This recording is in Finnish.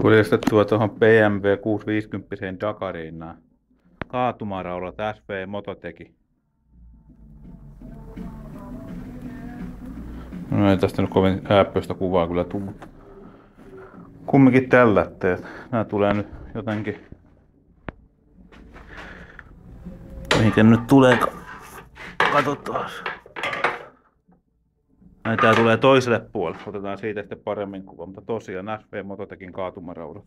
Tuljastettua tuohon BMW 650 Dakariin nämä kaatumaraulat SV Mototeki. No ei tästä nyt kovin häppöistä kuvaa kyllä tuu, mutta kumminkin tällä, että nämä tulee nyt jotenkin Mihinkä nyt tulee? Katsotaan. Tää tulee toiselle puolelle. Otetaan siitä sitten paremmin kuva, mutta tosiaan SV Mototekin kaatumaraudat.